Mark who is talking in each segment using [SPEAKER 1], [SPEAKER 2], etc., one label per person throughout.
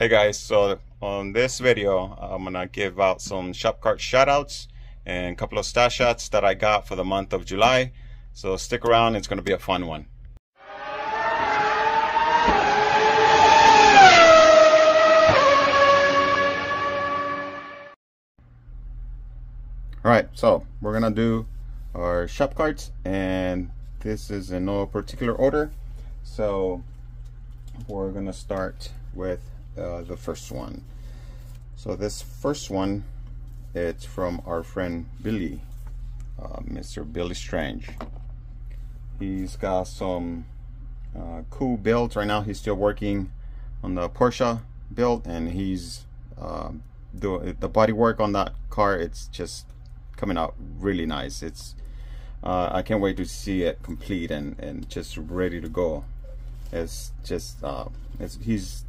[SPEAKER 1] Hey guys, so on this video, I'm gonna give out some shop card shoutouts and a couple of stash shots that I got for the month of July. So stick around, it's gonna be a fun one. Alright, so we're gonna do our shop cards and this is in no particular order. So we're gonna start with uh, the first one. So this first one, it's from our friend Billy, uh, Mr. Billy Strange. He's got some uh, cool builds. Right now he's still working on the Porsche build and he's uh, doing the body work on that car. It's just coming out really nice. It's uh, I can't wait to see it complete and, and just ready to go. It's just uh, it's, he's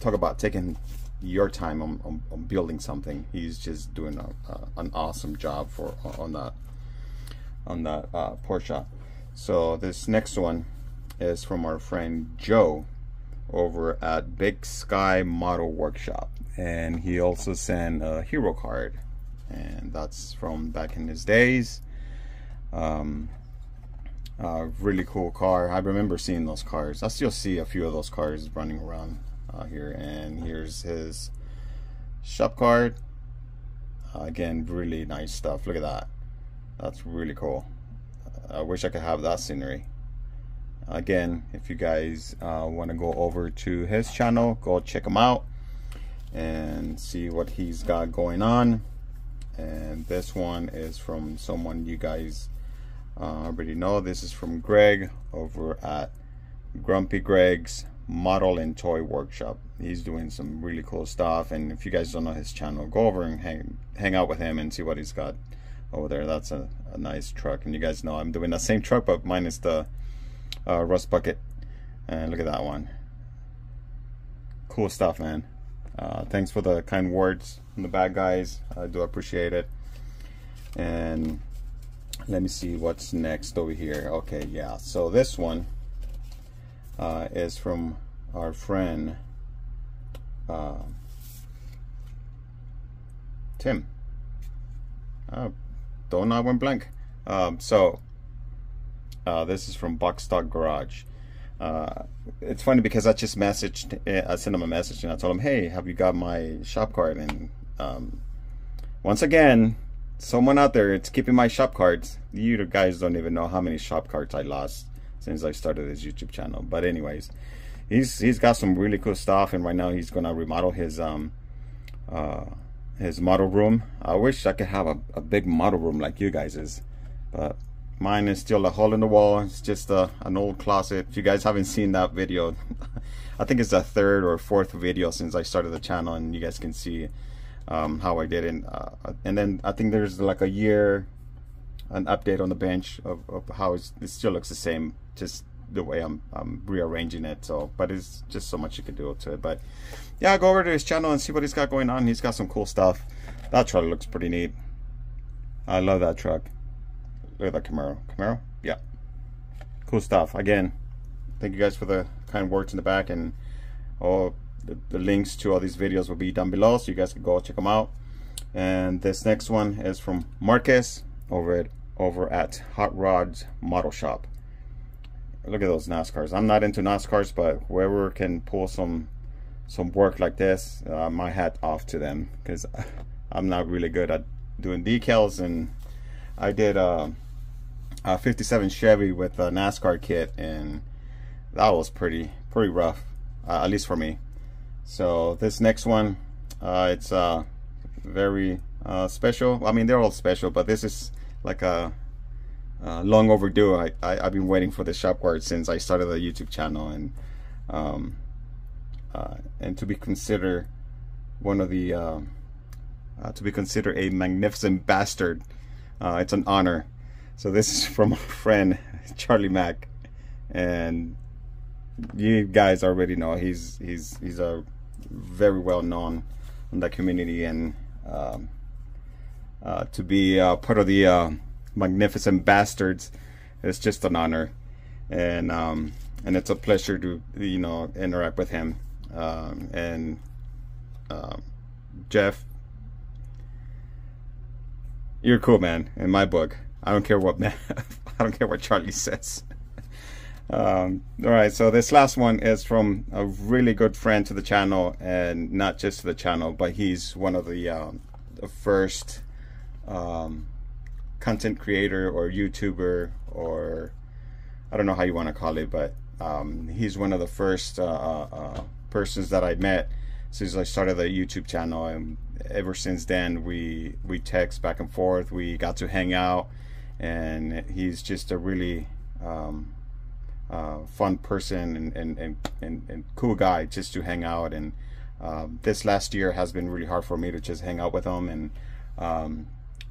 [SPEAKER 1] talk about taking your time on, on, on building something. He's just doing a, an awesome job for on that on that uh, Porsche. So this next one is from our friend Joe over at Big Sky Model Workshop, and he also sent a hero card, and that's from back in his days. Um, uh, really cool car. I remember seeing those cars. I still see a few of those cars running around uh, here and here's his shop card. Uh, again really nice stuff. Look at that. That's really cool. I wish I could have that scenery. Again if you guys uh, want to go over to his channel go check him out and see what he's got going on. And this one is from someone you guys uh, already know. This is from Greg over at Grumpy Greg's model and toy workshop. He's doing some really cool stuff and if you guys don't know his channel go over and hang hang out with him and see what he's got over there. That's a, a nice truck and you guys know I'm doing the same truck but mine is the uh, rust bucket and look at that one. Cool stuff man. Uh, thanks for the kind words from the bad guys. I do appreciate it. And let me see what's next over here. Okay yeah so this one uh, is from our friend uh, Tim. Uh, don't know, I went blank. Um, so, uh, this is from Buckstock Garage. Uh, it's funny because I just messaged, I sent him a message and I told him, hey, have you got my shop card? And um, once again, someone out there, it's keeping my shop cards. You guys don't even know how many shop cards I lost since I started this YouTube channel. But anyways, he's he's got some really cool stuff, and right now he's gonna remodel his um uh his model room. I wish I could have a, a big model room like you guys is, but mine is still a hole in the wall. It's just a, an old closet. If you guys haven't seen that video, I think it's the third or fourth video since I started the channel, and you guys can see um, how I did it. Uh, and then I think there's like a year an update on the bench of, of how it still looks the same just the way I'm, I'm rearranging it so but it's just so much you can do to it. But yeah go over to his channel and see what he's got going on. He's got some cool stuff. That truck looks pretty neat. I love that truck. Look at that Camaro. Camaro? Yeah. Cool stuff. Again thank you guys for the kind words in the back and all the, the links to all these videos will be down below so you guys can go check them out. And this next one is from Marcus over at over at Hotrodz Model Shop. Look at those NASCARs. I'm not into NASCARs, but whoever can pull some some work like this, uh, my hat off to them because I'm not really good at doing decals. And I did uh, a 57 Chevy with a NASCAR kit, and that was pretty pretty rough, uh, at least for me. So this next one, uh, it's uh, very special. I mean, they're all special, but this is like a uh, long overdue. I, I have been waiting for the shop card since I started the YouTube channel, and um, uh, and to be considered one of the uh, uh to be considered a magnificent bastard. Uh, it's an honor. So this is from a friend Charlie Mack, and you guys already know he's he's he's a very well known in the community and um, to be part of the magnificent bastards it's just an honor and um, and it's a pleasure to you know interact with him um, and um, Jeff, you're cool, man. In my book, I don't care what man, I don't care what Charlie says. Um, all right, so this last one is from a really good friend to the channel, and not just to the channel, but he's one of the, um, the first um, content creator or YouTuber or I don't know how you want to call it, but um, he's one of the first uh, uh, uh, persons that I met since I started the YouTube channel, and ever since then we we text back and forth. We got to hang out, and he's just a really um, uh, fun person and, and, and, and, and cool guy just to hang out. And um, this last year has been really hard for me to just hang out with him. And um,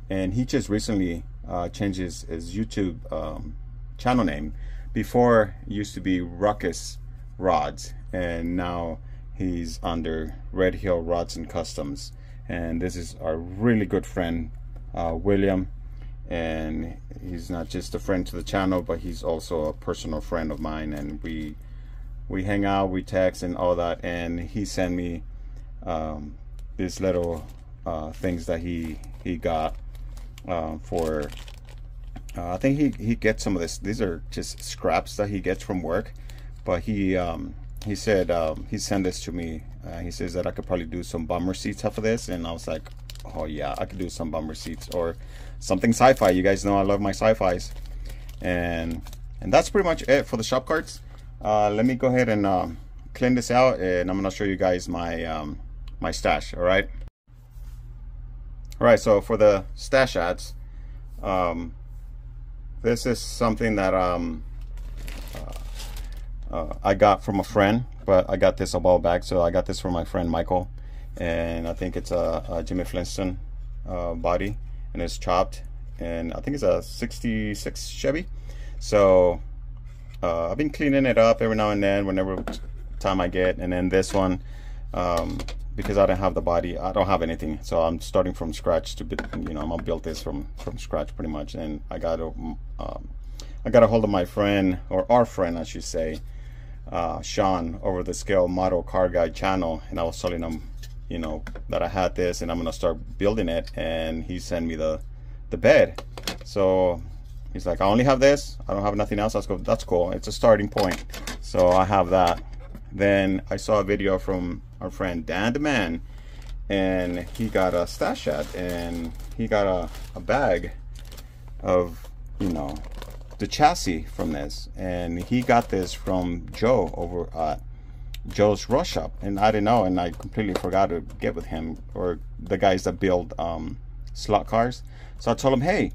[SPEAKER 1] and he just recently uh, changed his, his YouTube um, channel name. Before it used to be Ruckus Rods, and now he's under Red Hill Rods and Customs. And this is our really good friend, uh, William. And he's not just a friend to the channel but he's also a personal friend of mine. And we we hang out we text and all that. And he sent me um, these little uh, things that he he got uh, for uh, I think he he gets some of this these are just scraps that he gets from work but he um, he said um, he sent this to me uh, he says that I could probably do some bummer seats off of this and I was like oh yeah I could do some bummer seats or something sci-fi. You guys know I love my sci-fis. And and that's pretty much it for the shop cards. Uh, let me go ahead and um, clean this out and I'm gonna show you guys my um, my stash all right all right so for the stash adds um, this is something that um, uh, uh, I got from a friend but I got this a while back so I got this from my friend Michael and I think it's a, a Jimmy Flintstone uh, body and it's chopped and I think it's a 66 Chevy. So uh, I've been cleaning it up every now and then whenever time I get and then this one um, because I don't have the body I don't have anything. So I'm starting from scratch to you know I'm gonna build this from from scratch pretty much. And I got a um, I got a hold of my friend or our friend I should say uh, Sean over the scale model car guy channel. And I was telling him you know that I had this and I'm gonna start building it. And he sent me the the bed. So he's like I only have this. I don't have nothing else. Let's go that's cool. It's a starting point. So I have that. Then I saw a video from our friend Dan the man and he got a stash at and he got a, a bag of you know the chassis from this and he got this from Joe over at Joe's Rust Shop, and I didn't know, and I completely forgot to get with him or the guys that build um, slot cars. So I told him, hey,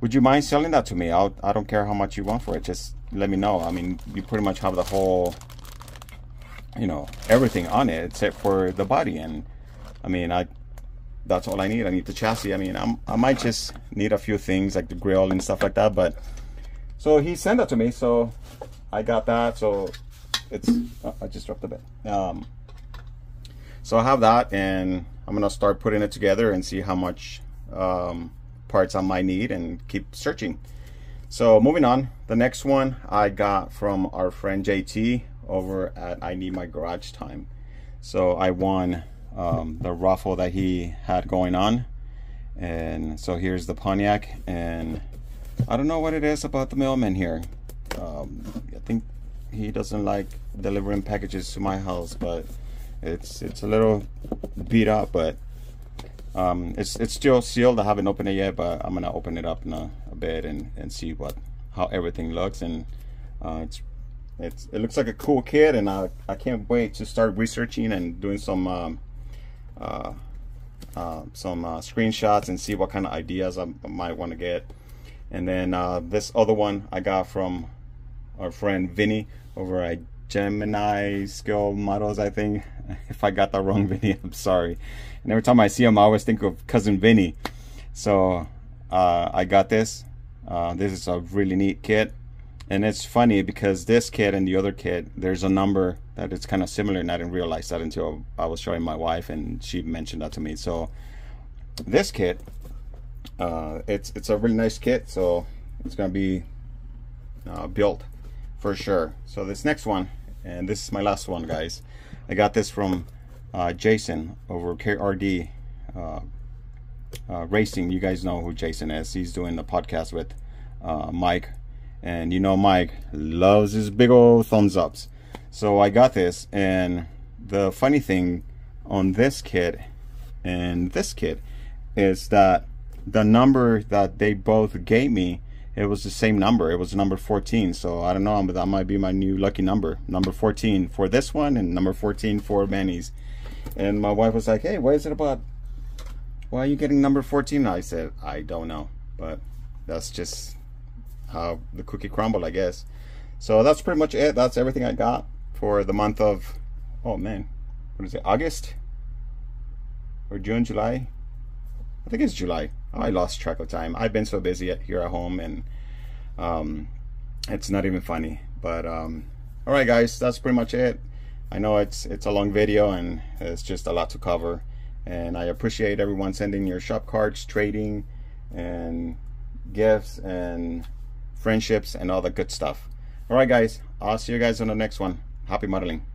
[SPEAKER 1] would you mind selling that to me? I'll, I don't care how much you want for it. Just let me know. I mean, you pretty much have the whole, you know, everything on it except for the body. And I mean, I that's all I need. I need the chassis. I mean, I'm, I might just need a few things like the grill and stuff like that. But so he sent that to me. So I got that. So it's oh, I just dropped a bit Um, so I have that and I'm gonna start putting it together and see how much um, parts I might need and keep searching. So moving on, the next one I got from our friend JT over at I Need My Garage Time. So I won um, the raffle that he had going on. And so here's the Pontiac and I don't know what it is about the mailman here. Um, I think he doesn't like delivering packages to my house, but it's it's a little beat up, but um, it's it's still sealed. I haven't opened it yet, but I'm gonna open it up in a, a bit and and see what how everything looks. And uh, it's it's it looks like a cool kit, and I I can't wait to start researching and doing some. Um, uh, uh, some uh, screenshots and see what kind of ideas I might want to get. And then uh, this other one I got from our friend Vinny over at Gemini Scale Models, I think. If I got that wrong, Vinny, I'm sorry. And every time I see him, I always think of cousin Vinny. So uh, I got this. Uh, this is a really neat kit. And it's funny because this kit and the other kit, there's a number that is kind of similar, and I didn't realize that until I was showing my wife, and she mentioned that to me. So this kit, uh, it's it's a really nice kit. So it's gonna be uh, built for sure. So this next one, and this is my last one, guys. I got this from uh, Jason over KRD uh, uh, Racing. You guys know who Jason is. He's doing the podcast with uh, Mike, and you know Mike loves his big old thumbs ups. So I got this, and the funny thing on this kit and this kit is that the number that they both gave me it was the same number. It was number 14 so I don't know but that might be my new lucky number. Number 14 for this one and number 14 for Manny's. And my wife was like hey what is it about? Why are you getting number 14 I said I don't know. But that's just how the cookie crumbled I guess so that's pretty much it that's everything I got for the month of oh man what is it August or June July I think it's July. Oh, I lost track of time. I've been so busy here at home, and um, it's not even funny. But um, all right, guys, that's pretty much it. I know it's it's a long video and it's just a lot to cover, and I appreciate everyone sending your shop cards, trading, and gifts and friendships and all the good stuff. All right, guys, I'll see you guys on the next one. Happy modeling.